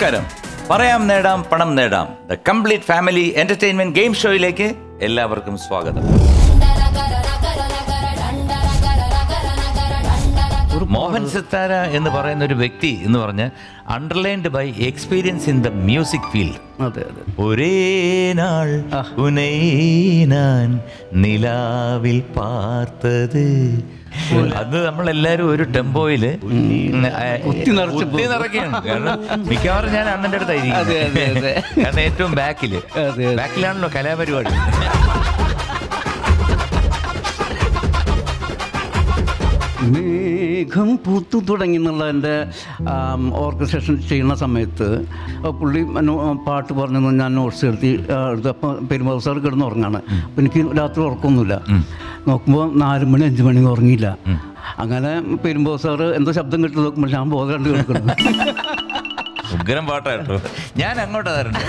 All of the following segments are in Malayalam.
നമസ്കാരം. പറയാം നേടാം പണം നേടാം. The complete family entertainment game ഷോയിലേക്ക് എല്ലാവർക്കും സ്വാഗതം. ഒരു മോഹൻ സിത്താര എന്ന് പറയുന്ന ഒരു വ്യക്തി എന്ന് പറഞ്ഞ് underlined by experience in the music field അതെ അതെ. ഒരേ നാൾ ഉനൈ നാൻ നിലാവിൽ പാർത്തത്. അത് നമ്മളെല്ലാരും ഒരു ടെമ്പോയിൽ കുത്തി നിറയ്ക്കുകയാണ്. കാരണം മിക്കവാറും ഞാൻ അണ്ണന്റെ അടുത്തായിരിക്കും. കാരണം ഏറ്റവും ബാക്കിൽ. ബാക്കിലാണല്ലോ കലാപരിപാടി. മേഘം പൂത്തു തുടങ്ങി എന്നുള്ള എന്റെ ഓർക്കസ്ട്രേഷൻ ചെയ്യുന്ന സമയത്ത് പുള്ളി പാട്ട് പറഞ്ഞു ഞാൻ നോട്ട്സ് എടുത്തി എടുത്ത് പെരുമാൾ സാർ കിടന്ന് ഉറങ്ങാണ്. അപ്പം എനിക്ക് രാത്രി ഉറക്കമൊന്നുമില്ല. നോക്കുമ്പോൾ നാല് മണി അഞ്ച് മണി ഉറങ്ങിയില്ല. അങ്ങനെ പെരുമ്പോൾ സാറ് എന്തോ ശബ്ദം കിട്ടി നോക്കുമ്പോൾ ഞാൻ ബോധം കണ്ട് കേൾക്കുന്നു. ഉഗ്രം പാട്ടായിട്ടോ ഞാൻ അങ്ങോട്ടാ തരണ്ടേ?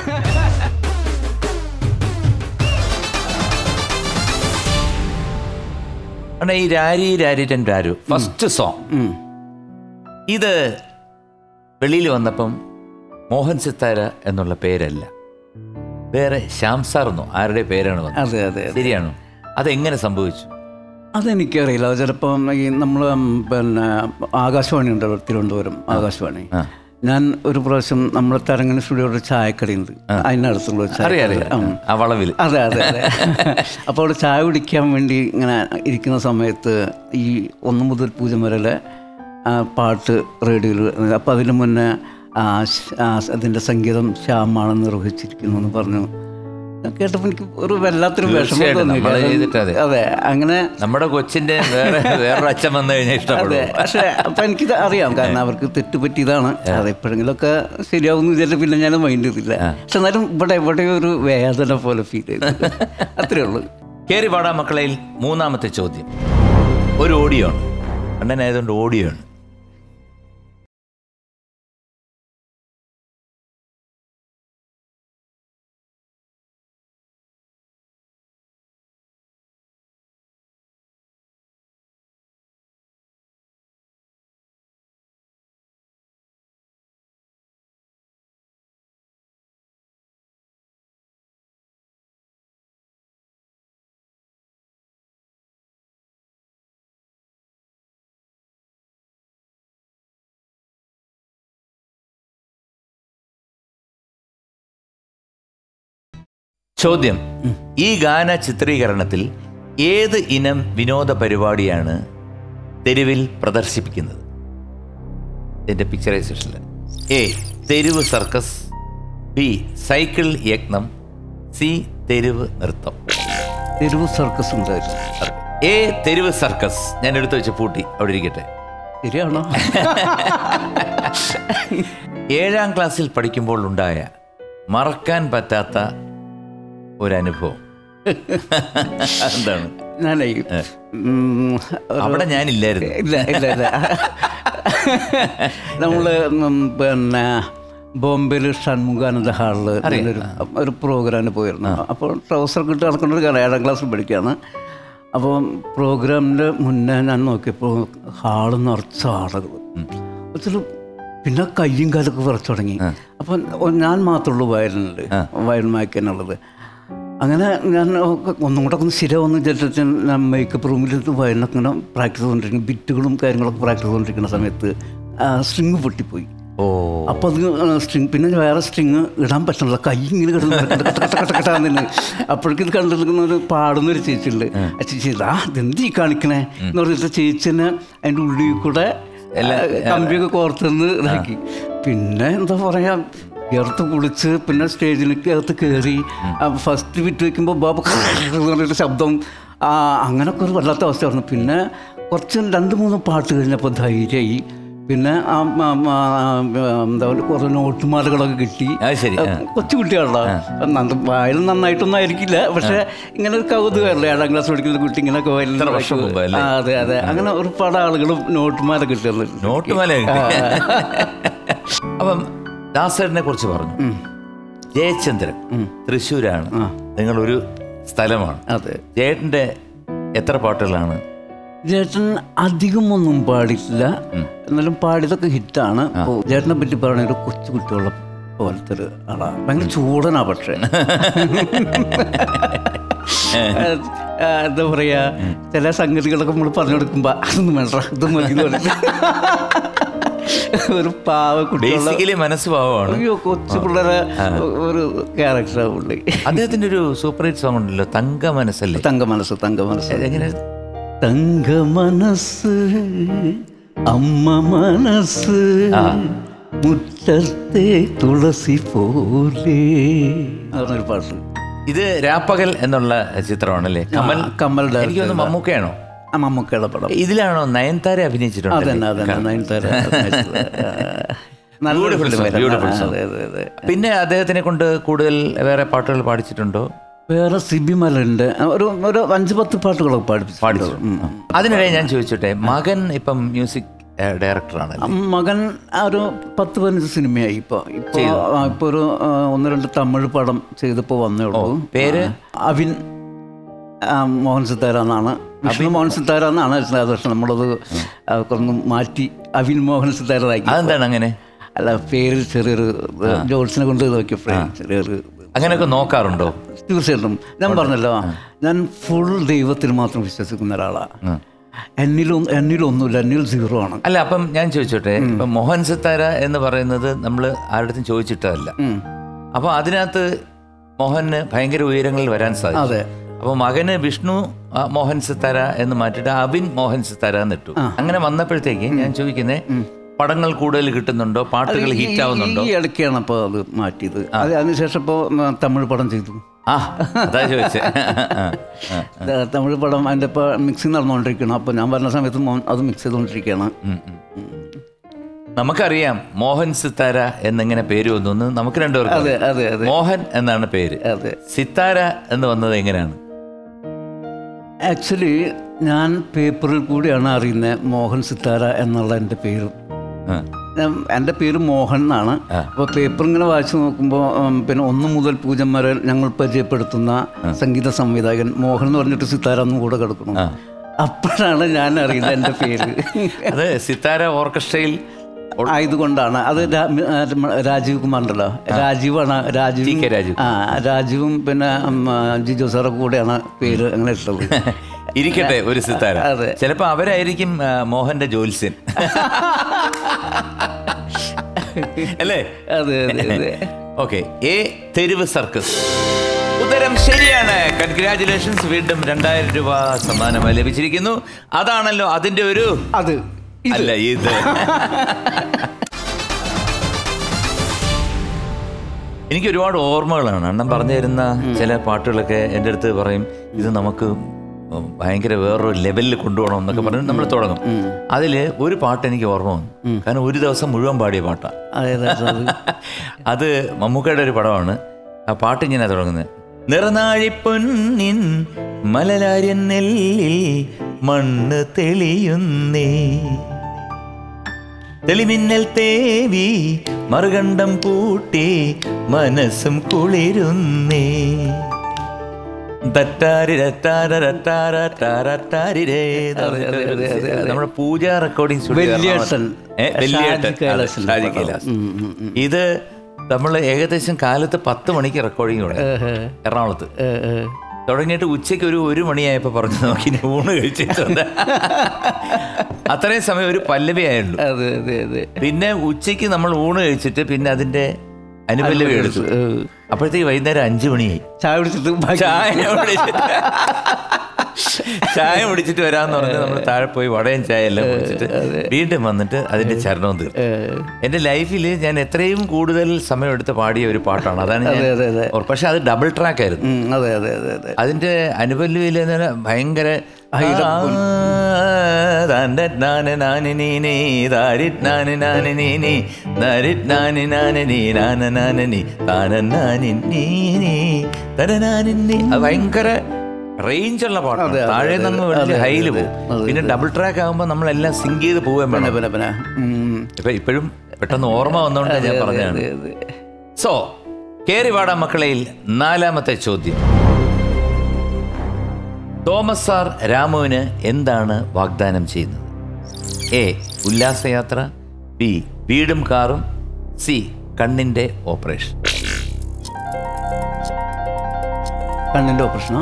അണ്ണാ, ഈ രാരി രാരിരൻ രാരു ഫസ്റ്റ് സോങ് ഇത് വെളിയിൽ വന്നപ്പം മോഹൻ സിത്താര എന്നുള്ള പേരല്ല. വേറെ ശ്യാം സാർ എന്നോ ആരുടെ പേരാണ് അതെ അതെ ശരിയാണ്? അതെങ്ങനെ സംഭവിച്ചു? അതെനിക്കറിയില്ല. അത് ചിലപ്പം ഈ നമ്മൾ പിന്നെ ആകാശവാണി ഉണ്ടല്ലോ തിരുവനന്തപുരം ആകാശവാണി. ഞാൻ ഒരു പ്രാവശ്യം നമ്മളെ തരങ്ങണ സ്റ്റുഡിയോയുടെ ചായക്കടയുണ്ട്. അതിനടുത്തുള്ള ചായ അതെ അതെ അതെ. അപ്പോൾ അവിടെ ചായ കുടിക്കാൻ വേണ്ടി ഇങ്ങനെ ഇരിക്കുന്ന സമയത്ത് ഈ ഒന്ന് മുതൽ പൂജ്യം വരെയുള്ള ആ, പാട്ട് റേഡിയോയിൽ അപ്പോൾ അതിന് മുന്നേ അതിന്റെ സംഗീതം ശ്യാമാണ് നിർവഹിച്ചിരിക്കുന്നു എന്ന് പറഞ്ഞു. കേട്ടപ്പോൾ എനിക്ക് ഒരു വല്ലാത്തൊരു വിഷമം തോന്നി അതെ. അങ്ങനെ നമ്മുടെ കൊച്ചിന്റെ വേറെ വേറൊരു അച്ഛൻ വന്നു കഴിഞ്ഞാൽ ഇഷ്ടപ്പെടും. പക്ഷെ അപ്പൊ എനിക്കിത് അറിയാം. കാരണം അവർക്ക് തെറ്റുപറ്റിയതാണ് അത് എപ്പോഴെങ്കിലുമൊക്കെ ശരിയാവും വിചാരിച്ച പിന്നെ ഞാൻ മൈൻഡ് ചെയ്തില്ല. പക്ഷെ എന്നാലും ഇവിടെ എവിടെയോ ഒരു വേദന പോലെ ഫീൽ ചെയ്തു അത്രേ ഉള്ളൂ. കേറി പാടാ മക്കളയിൽ മൂന്നാമത്തെ ചോദ്യം. ഒരു ഓഡിയോ ആണ് അണ്ണനായതുകൊണ്ട് ഓഡിയോ ആണ് ചോദ്യം. ഈ ഗാന ചിത്രീകരണത്തിൽ ഏത് ഇനം വിനോദ പരിപാടിയാണ് തെരുവിൽ പ്രദർശിപ്പിക്കുന്നത്? എന്റെ പിക്ചറൈസേഷനിൽ എ തെരുവ് സർക്കസ് ബി സൈക്കിൾ യജ്ഞം സി തെരുവ് നൃത്തം. തെരുവ് സർക്കസ് ഉണ്ടായിരുന്നു. എ തെരുവ് സർക്കസ്. ഞാൻ എടുത്തു വെച്ച് പൂട്ടി. അവിടെ ഇരിക്കട്ടെ. ശരിയാണോ? ഏഴാം ക്ലാസ്സിൽ പഠിക്കുമ്പോൾ ഉണ്ടായ മറക്കാൻ പറ്റാത്ത ഒരനുഭവം. എന്താണ്? ഞാനേ അവിടെ ഞാനില്ലായിരുന്നു. ഇല്ല ഇല്ല ഇല്ല. നമ്മൾ ഉം, പിന്നെ ബോംബെയിൽ ഷൺമുഖാനന്ദ ഹാളിൽ ഒരു ഒരു പ്രോഗ്രാമിന് പോയിരുന്നു. അപ്പോൾ ട്രൗസർ കിട്ടി നടക്കുന്ന ഒരു കാലം ഏഴാം ക്ലാസ്സിൽ പഠിക്കുകയാണ് അപ്പോൾ പ്രോഗ്രാമിന്റെ മുന്നേ ഞാൻ നോക്കിയപ്പോൾ ഹാൾ നിറച്ച ആളുകൾ ഒത്തിരി പിന്നെ കയ്യും കാലൊക്കെ വിറച്ചു തുടങ്ങി. അപ്പം ഞാൻ മാത്രമേ ഉള്ളൂ വയലിനുണ്ട് വയൽ മായ്ക്കാനുള്ളത്. അങ്ങനെ ഞാൻ ഒന്നും കൂടെ ഒന്ന് ശരിയാവുന്ന വിചാരിച്ചാൽ ഞാൻ മേക്കപ്പ് റൂമിൽ വയലിനൊക്കെ ഇങ്ങനെ പ്രാക്ടീസ് ചെയ്തുകൊണ്ടിരിക്കുന്ന ബിറ്റുകളും കാര്യങ്ങളൊക്കെ പ്രാക്ടീസ് ചെയ്തുകൊണ്ടിരിക്കുന്ന സമയത്ത് സ്ട്രിങ് പൊട്ടിപ്പോയി ഓ അപ്പോൾ അത് സ്ട്രിങ് പിന്നെ വേറെ സ്ട്രിങ് ഇടാൻ പറ്റണില്ല കൈ ഇങ്ങനെ കിടന്ന് അപ്പോഴേക്കും ഇത് കണ്ടിരിക്കുന്ന ഒരു പാടുന്ന ഒരു ചേച്ചിയുണ്ട് ആ ചേച്ചി ആ ഇതെന്ത് ഈ കാണിക്കണേ എന്ന് പറഞ്ഞിട്ട് ചേച്ചിനെ അതിന്റെ ഉള്ളിൽ കൂടെ കമ്പിയൊക്കെ കോർത്തുനിന്ന് ഇതാക്കി പിന്നെ എന്താ പറയാ ഇറത്ത് കുളിച്ച് പിന്നെ സ്റ്റേജിലേക്ക് അകത്ത് കയറി ഫസ്റ്റ് വിറ്റ് വയ്ക്കുമ്പോൾ ബാബ പറഞ്ഞൊരു ശബ്ദം അങ്ങനൊക്കെ ഒരു വല്ലാത്ത അവസ്ഥയായിരുന്നു. പിന്നെ കുറച്ച് രണ്ട് മൂന്ന് പാട്ട് കഴിഞ്ഞപ്പോൾ ധൈര്യമായി. പിന്നെ എന്താ പറയുക കുറേ നോട്ടുമാലകളൊക്കെ കിട്ടി. കൊച്ചു കുട്ടികളാണ് ആ. കൊച്ചു കുട്ടികളാ. വായന നന്നായിട്ടൊന്നും ആയിരിക്കില്ല പക്ഷെ ഇങ്ങനെ ഒരു കൗതുകമല്ലേ ഏഴാം ക്ലാസ് പഠിക്കുന്ന കുട്ടി ഇങ്ങനെ? അതെ അതെ. അങ്ങനെ ഒരുപാട് ആളുകളും നോട്ടുമാല കിട്ടുന്നുണ്ട്. നോട്ടുമാല അപ്പം ദാസേട്ടനെ കുറിച്ച് പറഞ്ഞു. ജയചന്ദ്രൻ തൃശ്ശൂരാണ്. നിങ്ങളൊരു സ്ഥലമാണ്. അതെ. ജയേട്ടന്റെ എത്ര പാട്ടുകളാണ്? ജേട്ടൻ അധികമൊന്നും പാടിയിട്ടില്ല. എന്നാലും പാടിയതൊക്കെ ഹിറ്റാണ്. ജേട്ടനെ പറ്റി പറയുന്ന ഒരു കൊച്ചു കുട്ടികളെ പോലത്തെ ഒരു ആളാണ് ഭയങ്കര ചൂടനാ പക്ഷേ. എന്താ പറയാ? ചില സംഗതികളൊക്കെ നമ്മൾ പറഞ്ഞു കൊടുക്കുമ്പോ അതൊന്നും വേണ്ട ഇത് മതി ഒരു പാവ ബേസിക്കലി മനസ്സ് പാവമാണ്. അയ്യോ കൊച്ചു പിള്ളേരെ ഒരു ക്യാരക്ടർ പുള്ളി അദ്ദേഹത്തിന്റെ ഒരു സൂപ്പർ ഹിറ്റ് സോങ് ഉണ്ടല്ലോ തങ്ക മനസ്സല്ലേ തങ്ക മനസ്സ് തങ്ക മനസ്സ് എങ്ങനെ? തങ്ക മനസ്സ് അമ്മ മനസ്സ് മുറ്റത്തെ തുളസി പോലെ. പാട്ട്. ഇത് രാപ്പകൽ എന്നുള്ള ചിത്രമാണല്ലേ? കമൽ കമൽ എനിക്ക് തോന്നുന്നു മമ്മൂക്കയാണോ? മമ്മൂക്കയുടെ പടം ഇതിലാണോ നയൻതാര അഭിനയിച്ചിട്ടുണ്ട്? അതന്നെ അതന്നെ നയൻതാര പിന്നെ അദ്ദേഹത്തിനെ കൊണ്ട് കൂടുതൽ വേറെ പാട്ടുകൾ പാടിച്ചിട്ടുണ്ടോ? വേറെ സിബി മലന്റെ ഒരു ഒരു അഞ്ച് പത്ത് പാട്ടുകളൊക്കെ പാടി പാടിച്ചു. അതിനിടെ ഞാൻ ചോദിച്ചോട്ടെ മകൻ ഇപ്പം മ്യൂസിക് ഡയറക്ടറാണ് മകൻ ഒരു പത്ത് പതിനഞ്ച് സിനിമയായി. ഇപ്പോൾ ഇപ്പൊ ആ, ഇപ്പൊ ഒരു ഒന്ന് രണ്ട് തമിഴ് പടം ചെയ്തപ്പോ വന്നേ ഉള്ളൂ. പേര്? അവിൻ മോഹൻ സിത്താര എന്നാണ് വിഷ്ണു മോഹൻ സിത്താര എന്നാണ് അത് നമ്മളത് ഒന്ന് മാറ്റി അവിൻ മോഹൻ സിത്താരാക്കി അതെന്താണ് അങ്ങനെ? അല്ല പേരിൽ ചെറിയൊരു ജോൾസിനെ കൊണ്ട് നോക്കിയപ്പോഴേ ചെറിയൊരു അങ്ങനെയൊക്കെ നോക്കാറുണ്ടോ? തീർച്ചയായിട്ടും. ഞാൻ പറഞ്ഞല്ലോ ഞാൻ ഫുൾ ദൈവത്തിൽ മാത്രം വിശ്വസിക്കുന്ന ഒരാളാണ് എന്നിലും എന്നിലൊന്നുമില്ല എന്നിൽ സീറോ ആണ്. അല്ല അപ്പം ഞാൻ ചോദിച്ചോട്ടെ ഇപ്പം മോഹൻ സിത്താര എന്ന് പറയുന്നത് നമ്മൾ ആരുടെ ചോദിച്ചിട്ടല്ല ഉം. അപ്പൊ അതിനകത്ത് മോഹന് ഭയങ്കര ഉയരങ്ങളിൽ വരാൻ സാധിക്കും അതെ അപ്പൊ മകന് വിഷ്ണു മോഹൻ സിത്താര എന്ന് മാറ്റിയിട്ട് അബിൻ മോഹൻ സിത്താര എന്നിട്ടു അങ്ങനെ വന്നപ്പോഴത്തേക്ക് ഞാൻ ചോദിക്കുന്നേ പടങ്ങൾ കൂടുതൽ കിട്ടുന്നുണ്ടോ? പാട്ടുകൾ ഹിറ്റ് ആവുന്നുണ്ടോ? ഈ ഇടയ്ക്കാണ് അപ്പോൾ അത് മാറ്റിയത്. അത് അതിനുശേഷം ഇപ്പോൾ തമിഴ് പടം ചെയ്തു. ആ അതാ തമിഴ് പടം അതിന്റെ ഇപ്പോൾ മിക്സിങ് നടന്നുകൊണ്ടിരിക്കണം അപ്പോൾ ഞാൻ പറഞ്ഞ സമയത്ത് മോൻ അത് മിക്സ് ചെയ്തുകൊണ്ടിരിക്കുകയാണ്. നമുക്കറിയാം മോഹൻ സിത്താര എന്നിങ്ങനെ പേര് വന്നു നമുക്ക് രണ്ടുപേർക്കും മോഹൻ എന്നാണ് പേര്. സിത്താര എന്ന് വന്നത് എങ്ങനെയാണ്? ആക്ച്വലി ഞാൻ പേപ്പറിൽ കൂടിയാണ് അറിയുന്നത് മോഹൻ സിത്താര എന്നുള്ള എന്റെ പേര്. എന്റെ പേര് മോഹൻ എന്നാണ്. അപ്പോൾ പേപ്പർ ഇങ്ങനെ വായിച്ചു നോക്കുമ്പോൾ പിന്നെ ഒന്ന് മുതൽ പൂജം വരെ ഞങ്ങൾ പരിചയപ്പെടുത്തുന്ന സംഗീത സംവിധായകൻ മോഹൻ എന്ന് പറഞ്ഞിട്ട് സിത്താര ഒന്നും കൂടെ കിടക്കണം അപ്പോഴാണ് ഞാൻ അറിയുന്നത് എന്റെ പേര്. അത് സിത്താര ഓർക്കസ്ട്രയിൽ ആയതുകൊണ്ടാണ്. അത് രാജീവ് കുമാർ ഉണ്ടല്ലോ രാജീവാണ് രാജീവ് രാജീവ്. ആ രാജീവും പിന്നെ ജിജു സാറൊക്കെ കൂടെയാണ് പേര് അങ്ങനെ ഇട്ടത്. ഇരിക്കട്ടെ ഒരു സിത്താര. ചിലപ്പോ അവരായിരിക്കും മോഹന്റെ ജോത്സ്യൻ അല്ലേ? അതെ ഓക്കെ. എ തെരുവ് സർക്കസ്. ഉത്തരം ശരിയാണ്. കൺഗ്രാചുലേഷൻസ് വീണ്ടും രണ്ടായിരം രൂപ സമ്മാനമായി ലഭിച്ചിരിക്കുന്നു. അതാണല്ലോ അതിന്റെ ഒരു അത്. അല്ല ഇത്. എനിക്ക് ഒരുപാട് ഓർമ്മകളാണ്. അണ്ണൻ പറഞ്ഞു തരുന്ന ചില പാട്ടുകളൊക്കെ എന്റെ അടുത്ത് പറയും ഇത് നമുക്ക് ഭയങ്കര വേറൊരു ലെവലിൽ കൊണ്ടുപോകണം എന്നൊക്കെ പറഞ്ഞ് നമ്മൾ തുടങ്ങും. അതിൽ ഒരു പാട്ട് എനിക്ക് ഓർമ്മ വന്നു. കാരണം ഒരു ദിവസം മുഴുവൻ പാടിയ പാട്ടാണ് അതെ മമ്മൂക്കയുടെ ഒരു പടമാണ്. ആ പാട്ട് ഇങ്ങനെ തുടങ്ങുന്നത്. നിറനാഴിപ്പൊന്നിൻ മലലാര്യൻ നെല്ലിൽ മണ്ണ് തെളിയുന്നേ തെളിമിന്നൽ തേവി മറുകണ്ഠം പൂട്ടി മനസ്സും കുളിരുന്നേ. നമ്മുടെ പൂജ റെക്കോർഡിംഗ് ഇത് നമ്മൾ ഏകദേശം കാലത്ത് പത്ത് മണിക്ക് റെക്കോർഡിംഗ് തുടങ്ങി. എറണാകുളത്ത്. തുടങ്ങിയിട്ട് ഉച്ചയ്ക്ക് ഒരു ഒരു മണിയായപ്പോൾ പറഞ്ഞു നോക്കി ഊണ് കഴിച്ചിട്ടുണ്ട് അത്രയും സമയം ഒരു പല്ലവി ആയുള്ളൂ. അതെ അതെ അതെ. പിന്നെ ഉച്ചയ്ക്ക് നമ്മൾ ഊണ് കഴിച്ചിട്ട് പിന്നെ അതിന്റെ അനുപല്ലവി എടുത്തു. അപ്പോഴത്തേക്ക് വൈകുന്നേരം അഞ്ചു മണിയായി. ചായ കുടിച്ചിട്ട് ചായ കുടിച്ചിട്ട് ചായ കുടിച്ചിട്ട് വരാന്ന് പറഞ്ഞ് നമ്മൾ താഴെ പോയി വടയും ചായ എല്ലാം കുടിച്ചിട്ട് വീണ്ടും വന്നിട്ട് അതിന്റെ ചരണവും തീർത്തു. എന്റെ ലൈഫിൽ ഞാൻ എത്രയും കൂടുതൽ സമയം എടുത്ത് പാടിയ ഒരു പാട്ടാണ്. അതാണ് ഞാൻ പക്ഷെ അത് ഡബിൾ ട്രാക്ക് ആയിരുന്നു അതെ അതെ അതെ അതെ. അതിന്റെ അനുപല്ലുവിൽ ഭയങ്കര ഭയങ്കര റേഞ്ച് ഉള്ള പാട്ടാണ് താഴെ നിന്ന് ഹൈൽ പോകും. പിന്നെ ഡബിൾ ട്രാക്ക് ആകുമ്പോൾ നമ്മളെല്ലാം സിങ്ക് ചെയ്ത് പോവാൻ വേണം. പിന്നെ പിന്നെ. ഉം. ഇപ്പൊ ഇപ്പോഴും പെട്ടെന്ന് ഓർമ്മ വന്നുകൊണ്ട് ഞാൻ പറഞ്ഞതാണ്. സോ കേരിവാട മക്കളയിൽ നാലാമത്തെ ചോദ്യം. തോമസ് സാർ രാമുവിന് എന്താണ് വാഗ്ദാനം ചെയ്യുന്നത്? എ ഉല്ലാസയാത്ര ബി വീടും കാറും സി കണ്ണിന്റെ ഓപ്പറേഷൻ. കണ്ണിന്റെ ഓപ്പറേഷനോ?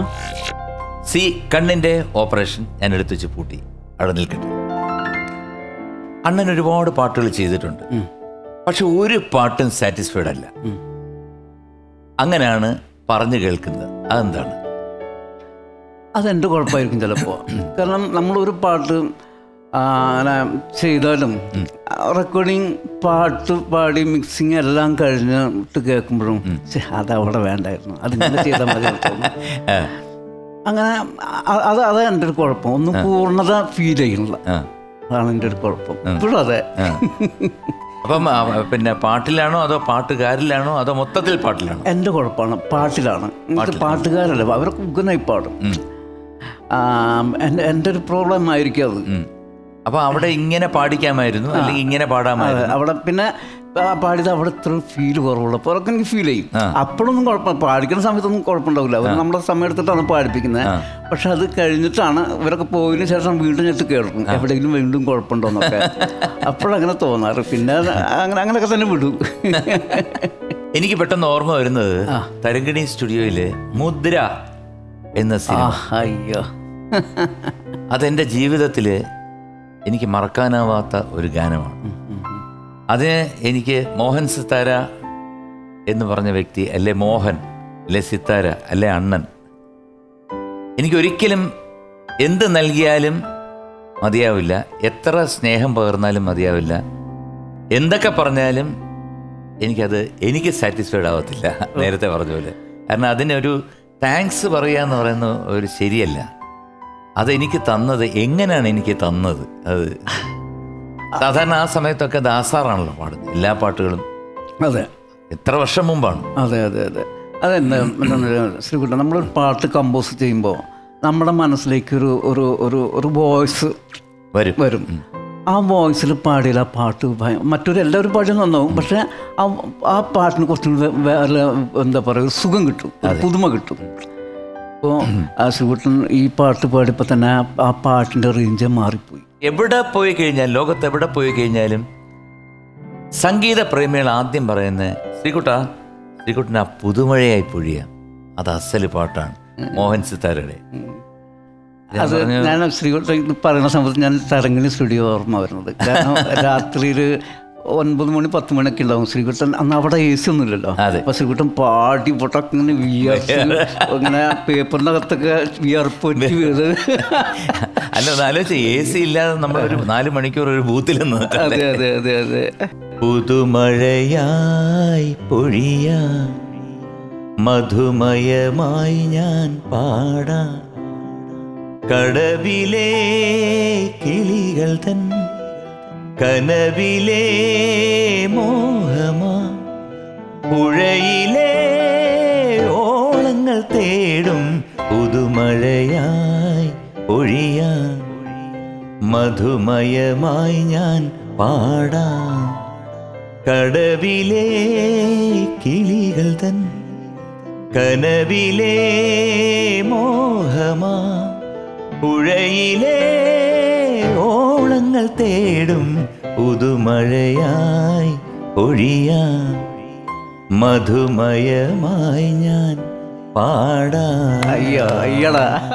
സി കണ്ണിന്റെ ഓപ്പറേഷൻ ഞാൻ എടുത്തു വെച്ച് പൂട്ടി. അവിടെ നിൽക്കട്ടെ. അണ്ണൻ ഒരുപാട് പാട്ടുകൾ ചെയ്തിട്ടുണ്ട്. പക്ഷെ ഒരു പാട്ടും സാറ്റിസ്ഫൈഡ് അല്ല. അങ്ങനെയാണ് പറഞ്ഞു കേൾക്കുന്നത്. അതെന്താണ്? അതെന്റെ കുഴപ്പമായിരിക്കും ചിലപ്പോൾ കാരണം നമ്മളൊരു പാട്ട് ചെയ്താലും റെക്കോർഡിങ് പാട്ട് പാടി മിക്സിങ് എല്ലാം കഴിഞ്ഞിട്ട് കേൾക്കുമ്പോഴും അത് അവിടെ വേണ്ടായിരുന്നു. അതിങ്ങനെ ചെയ്താൽ മതി അങ്ങനെ അത് അത് എന്റെ ഒരു കുഴപ്പം. ഒന്നും പൂർണത ഫീൽ ചെയ്യുന്നില്ല. അതാണ് എന്റെ ഒരു കുഴപ്പം. ഇപ്പോഴും അതെ. അപ്പം പിന്നെ പാട്ടിലാണോ അതോ പാട്ടുകാരിലാണോ അതോ മൊത്തത്തിൽ പാട്ടിലാണോ? എന്റെ കുഴപ്പമാണ്. പാട്ടിലാണ്. പാട്ടുകാരല്ല. അവരൊക്കെ ഉഗ്രനായി പാടും. എന്റെ എന്റെ ഒരു പ്രോബ്ലം ആയിരിക്കും അത്. ഉം. അപ്പൊ അവിടെ ഇങ്ങനെ പാടിക്കാമായിരുന്നു അല്ലെങ്കിൽ ഇങ്ങനെ പാടാമായിരുന്നു. അവിടെ പിന്നെ പാടിയത് അവിടെ ഇത്ര ഫീൽ കുറവുള്ളപ്പോൾ അതൊക്കെ എനിക്ക് ഫീൽ ചെയ്യും. അപ്പോഴൊന്നും കുഴപ്പം പാടിക്കുന്ന സമയത്തൊന്നും കുഴപ്പമുണ്ടാവില്ല. അവർ നമ്മുടെ സമയം എടുത്തിട്ടാണ് പാടിപ്പിക്കുന്നത് പക്ഷെ അത് കഴിഞ്ഞിട്ടാണ് ഇവരൊക്കെ പോയതിനു ശേഷം വീണ്ടും ഞെട്ട് കേൾക്കും എവിടെയെങ്കിലും വീണ്ടും കുഴപ്പമുണ്ടോന്നൊക്കെ. അപ്പോഴങ്ങനെ തോന്നാറ്. പിന്നെ അങ്ങനെ അങ്ങനെയൊക്കെ തന്നെ വിടും. എനിക്ക് പെട്ടെന്ന് ഓർമ്മ വരുന്നത് തരങ്കിണി സ്റ്റുഡിയോയിലെ മുദ്ര എന്ന സിനിമ. അയ്യോ. അതെന്റെ ജീവിതത്തിൽ എനിക്ക് മറക്കാനാവാത്ത ഒരു ഗാനമാണ്. അതിന് എനിക്ക് മോഹൻ സിത്താര എന്ന് പറഞ്ഞ വ്യക്തി അല്ലെ മോഹൻ അല്ലെ സിത്താര അല്ലെ അണ്ണൻ. എനിക്കൊരിക്കലും എന്ത് നൽകിയാലും മതിയാവില്ല. എത്ര സ്നേഹം പകർന്നാലും മതിയാവില്ല. എന്തൊക്കെ പറഞ്ഞാലും എനിക്കത് എനിക്ക് സാറ്റിസ്ഫൈഡ് ആവത്തില്ല. നേരത്തെ പറഞ്ഞ പോലെ. കാരണം അതിനൊരു താങ്ക്സ് പറയുക എന്ന് പറയുന്ന ഒരു ശരിയല്ല. അതെനിക്ക് തന്നത് എങ്ങനെയാണ് എനിക്ക് തന്നത്? അത് സാധാരണ ആ സമയത്തൊക്കെ ദാസാറാണല്ലോ പാടുന്നത്. എല്ലാ പാട്ടുകളും അതെ. എത്ര വർഷം മുമ്പാണ്. അതെ അതെ അതെ. അതെന്താ ശ്രീകുട്ട നമ്മളൊരു പാട്ട് കമ്പോസ് ചെയ്യുമ്പോൾ നമ്മുടെ മനസ്സിലേക്ക് ഒരു ഒരു ഒരു ഒരു വോയിസ് വരും. വരും ആ വോയിസിൽ പാടിയാൽ ആ പാട്ട് മറ്റൊരു എല്ലാവരും പാടി നന്നാവും പക്ഷേ ആ ആ പാട്ടിന് കുറച്ചും എന്താ പറയുക സുഖം കിട്ടും. പുതുമ കിട്ടും. അപ്പോൾ ആ ശ്രീകുട്ടൻ ഈ പാട്ട് പാടിയപ്പോൾ തന്നെ ആ- പാട്ടിന്റെ പാട്ടിന്റെ റേഞ്ച് മാറിപ്പോയി. എവിടെ പോയി കഴിഞ്ഞാൽ ലോകത്ത് എവിടെ പോയി കഴിഞ്ഞാലും സംഗീത പ്രേമികൾ ആദ്യം പറയുന്നത് ശ്രീകുട്ട ശ്രീകുട്ടൻ ആ പുതുമഴയായി പൊഴിയ. അത് അസൽ പാട്ടാണ് മോഹൻ സിത്താരയുടെ. അത് ഞാൻ ശ്രീകുട്ടൻ പറയുന്ന സമയത്ത് ഞാൻ തരങ്ങിന് സ്റ്റുഡിയോ ഓർമ്മ വരുന്നത്. കാരണം രാത്രിയിൽ ഒൻപത് മണി പത്ത് മണിയൊക്കെ ഉണ്ടാവും. ശ്രീകുട്ടൻ അന്ന് അവിടെ എ സി ഒന്നുമില്ലല്ലോ അതെ. അപ്പൊ ശ്രീകുട്ടൻ പാടി പൊട്ടൊക്കെ ഇങ്ങനെ അങ്ങനെ ഇങ്ങനെ പേപ്പറിന്റെ അകത്തൊക്കെ വിയർപ്പ് വീട് അല്ല എ സി ഇല്ലാതെ ഒരു നാല് മണിക്കൂർ ഒരു ബൂത്തിൽ നിന്ന് അതെ അതെ അതെ അതെ. പുതുമഴയായി പൊഴിയാ. മധുമയമായി ഞാൻ പാടാ. കടവിലേ കിളികൾ തൻ കനവിലെ മോഹമാ പുഴയിലെ ഓളങ്ങൾ തേടും പുതുമഴയായി ഒഴിയാൻ. മധുമയമായി ഞാൻ പാടാം. കടവിലെ കിളികൾ തൻ കനവിലെ മോഹമാ പുഴയിലെ തേടും പുതുമഴയായി ഒഴിയാം. മധുമയമായി ഞാൻ പാടാ. അയ്യോ അയ്യടാ.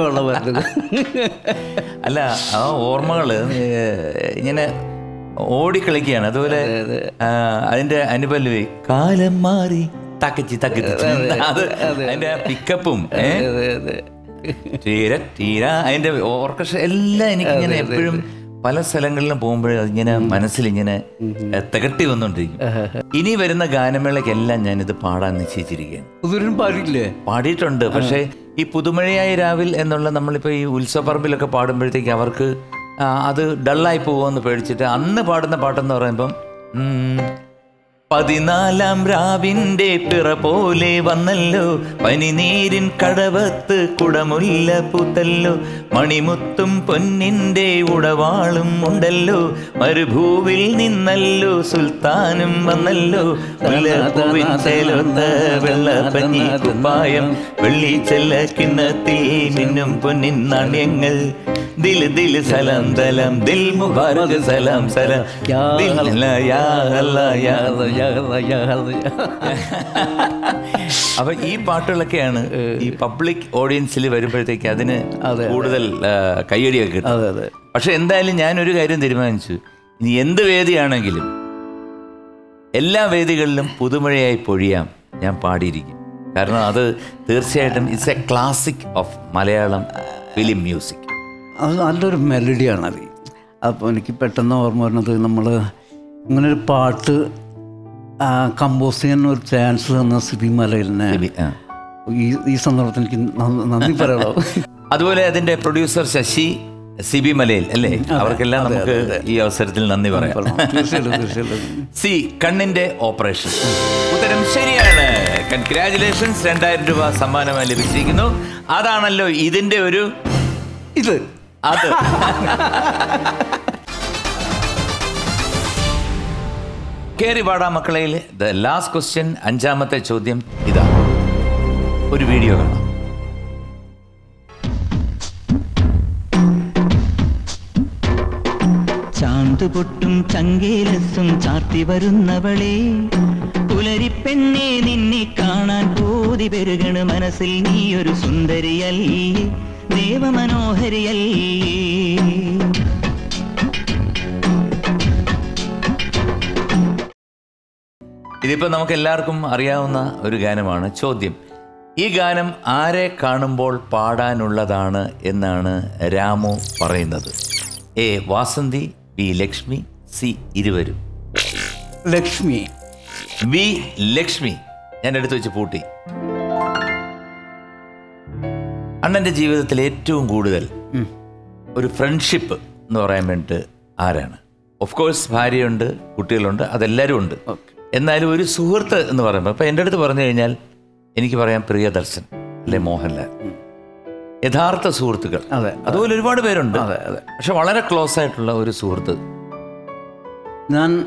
വെള്ളം വരുന്നത്. അല്ല ആ ഓർമ്മകൾ ഇങ്ങനെ ഓടിക്കളിക്കുകയാണ്. അതുപോലെ അതിന്റെ അനുപല്ലവി കാലം മാറി തക്കച്ചി തക്കച്ചി അത് അതിന്റെ പിക്കപ്പും തീര തീര അതിന്റെ ഓർക്കസ്ട്ര എല്ലാം എനിക്ക് ഇങ്ങനെ എപ്പോഴും പല സ്ഥലങ്ങളിലും പോകുമ്പോഴും അതിങ്ങനെ മനസ്സിലിങ്ങനെ തികട്ടി വന്നുകൊണ്ടിരിക്കും ഇനി വരുന്ന ഗാനമേളയ്ക്കെല്ലാം ഇത് പാടാൻ നിശ്ചയിച്ചിരിക്കുകയാണ്. പുതുരും പാടില്ലേ? പാടിയിട്ടുണ്ട്. പക്ഷേ ഈ പുതുമഴയായ രാവിൽ എന്നുള്ള നമ്മളിപ്പോൾ ഈ ഉത്സവപ്പറമ്പിലൊക്കെ പാടുമ്പോഴത്തേക്ക് അവർക്ക് അത് ഡള്ളായി പോകുമെന്ന് പേടിച്ചിട്ട് അന്ന് പാടുന്ന പാട്ടെന്ന് പറയുമ്പം പതിനാലാം രാവിന്റെ പിറ പോലെ വന്നല്ലോ. പനിനീരിൻ കടവത്ത് കുടമുല്ല പൂത്തല്ലോ. മണിമുത്തും പൊന്നിന്റെ ഉടവാളും ഉണ്ടല്ലോ. മരുഭൂവിൽ നിന്നല്ലോ സുൽത്താനും വന്നല്ലോ. മുല്ലപ്പൂവിൻ വെള്ളി ചെല്ല വെള്ളിച്ചെല്ല കിണ്ണത്തിൽ മിന്നും പൊന്നിൻ നാണ്യങ്ങൾ. ദിൽ ദിൽ സലാം സലാം ദിൽ മുബാരക് സലാം സലാം. ദിൽ യാ അല്ലാ യാ അപ്പൊ ഈ പാട്ടുകളൊക്കെയാണ് ഈ പബ്ലിക് ഓഡിയൻസിൽ വരുമ്പോഴത്തേക്ക് അതിന് അതെ. കൂടുതൽ കയ്യടിയൊക്കെ കിട്ടും. അതെ അതെ. പക്ഷെ എന്തായാലും ഞാനൊരു കാര്യം തീരുമാനിച്ചു. ഇനി എന്ത് വേദിയാണെങ്കിലും എല്ലാ വേദികളിലും പുതുമഴയായി പൊഴിയാം ഞാൻ പാടിയിരിക്കും. കാരണം അത് തീർച്ചയായിട്ടും it's a classic of Malayalam film music അത് നല്ലൊരു മെലഡിയാണ് അത് അപ്പോൾ എനിക്ക് പെട്ടെന്ന് ഓർമ്മ വരുന്നത് നമ്മൾ ഇങ്ങനൊരു പാട്ട് കമ്പോസ് ചെയ്യാൻ ഒരു ചാൻസ് തന്ന സിബി മലയിലിനെ. ഈ ഈ സന്ദർഭത്തിൽ എനിക്ക് നന്ദി- പറയണോ? അതുപോലെ അതിന്റെ പ്രൊഡ്യൂസർ ശശി സിബി മലയിൽ അല്ലേ? അവർക്കെല്ലാം നമുക്ക് ഈ അവസരത്തിൽ നന്ദി പറയാം. സി കണ്ണിന്റെ ഓപ്പറേഷൻ. ഉത്തരം ശരിയാണ്. കൺഗ്രാചുലേഷൻസ് രണ്ടായിരം രൂപ സമ്മാനമായി ലഭിച്ചിരിക്കുന്നു. അതാണല്ലോ ഇതിന്റെ ഒരു ഇത്. അത്. കേറി പാടാ മക്കളയിൽ ദ ലാസ്റ്റ് ക്വസ്റ്റ്യൻ അഞ്ചാമത്തെ ചോദ്യം ഇതാ. ഒരു വീഡിയോ കാണാം. ചാന്ത് പൊട്ടും ചങ്കേലസും ചാർത്തി വരുന്നവളെ. പുലരിപ്പെണ്ണെ നിന്നെ കാണാൻ പോതി പെരുകണ് മനസ്സിൽ നീ ഒരു സുന്ദരിയല്ലേ. ദേവമനോഹരിയല്ലേ. ഇതിപ്പോ നമുക്ക് എല്ലാവർക്കും അറിയാവുന്ന ഒരു ഗാനമാണ് ചോദ്യം. ഈ ഗാനം ആരെ കാണുമ്പോൾ പാടാനുള്ളതാണ് എന്നാണ് രാമു പറയുന്നത്. A Vasanthi B Lakshmi C ഇരുവരും. ലക്ഷ്മി. ബി ലക്ഷ്മി. ഞാൻ എടുത്തു വെച്ച് പൂട്ടി. അണ്ണന്റെ ജീവിതത്തിൽ ഏറ്റവും കൂടുതൽ ഒരു ഫ്രണ്ട്ഷിപ്പ് എന്ന് പറയാൻ വേണ്ടിയിട്ട് ആരാണ്? ഓഫ് കോഴ്സ് ഭാര്യയുണ്ട് കുട്ടികളുണ്ട് അതെല്ലാവരും ഉണ്ട്. ഓക്കെ. എന്നാലും ഒരു സുഹൃത്ത് എന്ന് പറയുമ്പോൾ ഇപ്പം എന്റെ അടുത്ത് പറഞ്ഞു കഴിഞ്ഞാൽ എനിക്ക് പറയാം പ്രിയദർശൻ അല്ലെ മോഹൻലാൽ. യഥാർത്ഥ സുഹൃത്തുക്കൾ. അതെ അതുപോലെ ഒരുപാട് പേരുണ്ട്. അതെ അതെ. പക്ഷെ വളരെ ക്ലോസ് ആയിട്ടുള്ള ഒരു സുഹൃത്ത്. ഞാൻ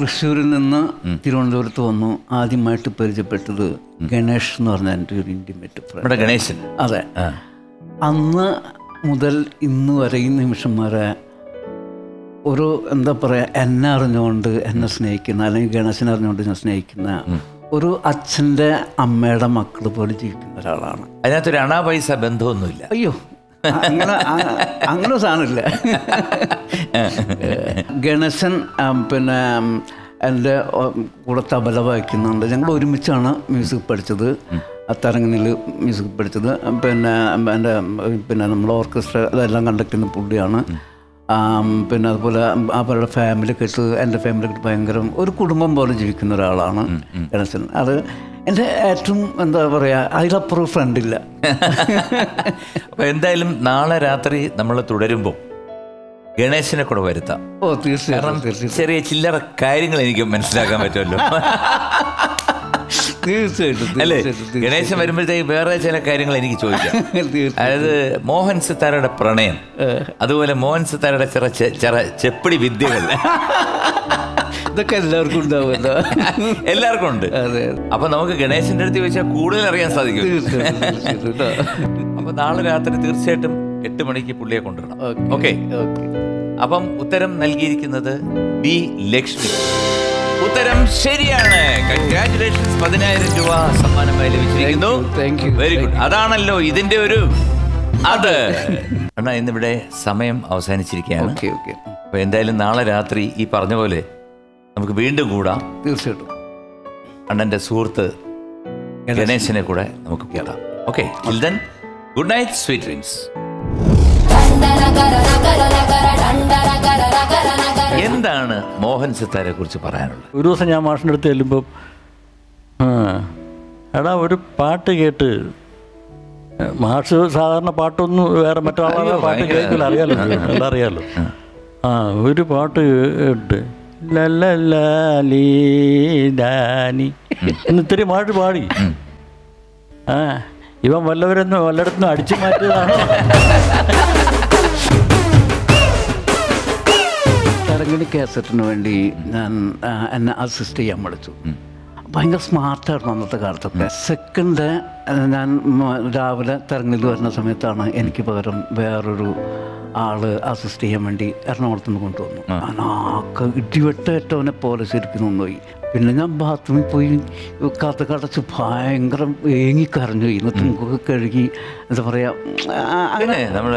തൃശ്ശൂരിൽ നിന്ന് തിരുവനന്തപുരത്ത് വന്നു. ആദ്യമായിട്ട് പരിചയപ്പെട്ടത് ഗണേഷ് എന്ന് പറഞ്ഞ എന്റെ ഒരു ഇന്റിമേറ്റ് ഫ്രണ്ട് ഗണേശൻ. അതെ. അന്ന് മുതൽ ഇന്ന് വരെ ഈ നിമിഷം വരെ ഒരു എന്താ പറയുക എന്നെ അറിഞ്ഞുകൊണ്ട് എന്നെ സ്നേഹിക്കുന്ന അല്ലെങ്കിൽ ഗണേശനെ അറിഞ്ഞുകൊണ്ട് ഞാൻ സ്നേഹിക്കുന്ന ഒരു അച്ഛന്റെ അമ്മയുടെ മക്കൾ പോലെ ജീവിക്കുന്ന ഒരാളാണ്. അതിനകത്തൊരു അണാ പൈസ ബന്ധമൊന്നുമില്ല. അയ്യോ അങ്ങനെ അങ്ങനെ സാധനമില്ല ഗണേശൻ പിന്നെ എന്റെ കൂടെ തബല വായിക്കുന്നുണ്ട്. ഞങ്ങൾ ഒരുമിച്ചാണ് മ്യൂസിക് പഠിച്ചത്. അത്തരങ്ങനിൽ മ്യൂസിക് പഠിച്ചത്. പിന്നെ എന്റെ പിന്നെ നമ്മൾ ഓർക്കസ്ട്ര അതെല്ലാം കണ്ടക്ട് ചെയ്യുന്ന പുള്ളിയാണ് പിന്നെ അതുപോലെ അവരുടെ ഫാമിലി കിട്ട് എന്റെ ഫാമിലി കിട്ട് ഭയങ്കര ഒരു കുടുംബം പോലെ ജീവിക്കുന്ന ഒരാളാണ് ഗണേശൻ അത് എന്റെ ഏറ്റവും എന്താ പറയുക അതിലപ്പുറം ഫ്രണ്ടില്ല അപ്പോൾ എന്തായാലും നാളെ രാത്രി നമ്മൾ തുടരുമ്പോൾ ഗണേശനെ കൂടെ വരുത്താം. ഓ തീർച്ചയായിട്ടും തീർച്ചയായിട്ടും. ചെറിയ ചില്ലറ കാര്യങ്ങൾ എനിക്ക് മനസ്സിലാക്കാൻ പറ്റുമല്ലോ. തീർച്ചയായിട്ടും അല്ലേ? ഗണേശൻ വരുമ്പോഴത്തേക്ക് വേറെ ചില കാര്യങ്ങൾ എനിക്ക് ചോദിക്കാം. അതായത് മോഹൻ സിത്താരയുടെ പ്രണയം അതുപോലെ മോഹൻ സിത്താരയുടെ ചെറ ചെറ ചെപ്പടി വിദ്യകൾ. ഇതൊക്കെ എല്ലാവർക്കും ഉണ്ടാവുമല്ലോ. എല്ലാവർക്കും ഉണ്ട്. അപ്പൊ നമുക്ക് ഗണേശന്റെ അടുത്ത് ചോദിച്ചാൽ കൂടുതൽ അറിയാൻ സാധിക്കും. അപ്പൊ നാളെ രാത്രി തീർച്ചയായിട്ടും എട്ട് മണിക്ക് പുള്ളിയെ കൊണ്ടുവരണം. Okay okay? അപ്പം ഉത്തരം നൽകിയിരിക്കുന്നത് ബി ലക്ഷ്മി. ഉത്തരം ശരിയാണ്. കൺഗ്രാറ്റുലേഷൻസ് പതിനായിരം രൂപ സമ്മാനമായി ലഭിച്ചിരിക്കുന്നു Thank you, thank very good അതാണല്ലോ ഇതിന്റെ ഒരു അത്. അണ്ണാ ഇന്നിവിടെ സമയം അവസാനിച്ചിരിക്കുകയാണ്. ഓക്കെ ഓക്കെ അപ്പൊ എന്തായാലും നാളെ രാത്രി ഈ പറഞ്ഞ പോലെ നമുക്ക് വീണ്ടും കൂടാം. തീർച്ചയായിട്ടും. അണ്ണന്റെ സുഹൃത്ത് ഗണേശനെ കൂടെ നമുക്ക് കേടാം. Okay then good night sweet dreams എന്താണ് മോഹൻ സിത്താരെ കുറിച്ച് പറയാനുള്ളത്? ഒരു ദിവസം ഞാൻ മാഷിന്റെ അടുത്ത് ചെല്ലുമ്പം എടാ ഒരു പാട്ട് കേട്ട്. മാഷ് സാധാരണ പാട്ടൊന്നും വേറെ മറ്റൊരാളുടെ അയ്യോ, പാട്ട് കേൾക്കില്ല അറിയാലോ എല്ലാം അറിയാലോ. ആ. ഒരു പാട്ട് കേട്ട്. ലല്ലലാലീ ദാനി എന്ന് ഇത്തിരി മാഷ് പാടി. ആ ഇവൻ വല്ലവരൊന്നും വല്ലയിടത്തുനിന്നും അടിച്ചു മാറ്റിയതാണോ. തരങ്ങണി കാസറ്റിന് വേണ്ടി ഞാൻ എന്നെ അസിസ്റ്റ് ചെയ്യാൻ വിളിച്ചു. ഭയങ്കര സ്മാർട്ടായിരുന്നു അന്നത്തെ കാലത്തൊക്കെ സെക്കൻഡ് ഞാൻ രാവിലെ തരങ്ങളിൽ വരുന്ന സമയത്താണ് എനിക്ക് പകരം വേറൊരു ആൾ അസിസ്റ്റ് ചെയ്യാൻ വേണ്ടി എറണാകുളത്ത് നിന്ന് കൊണ്ടുവന്നു. ഞാൻ ആകെ ഇടിവെട്ടേറ്റവനെ പോലെ ശരിക്കും കൊണ്ടുപോയി പിന്നെ ഞാൻ ബാത്റൂമിൽ പോയി കഥ കടച്ച് ഭയങ്കര ഏങ്ങിക്കരഞ്ഞു. എന്നിട്ട് മുഖമൊക്കെ കഴുകി എന്താ പറയുക അങ്ങനെ നമ്മൾ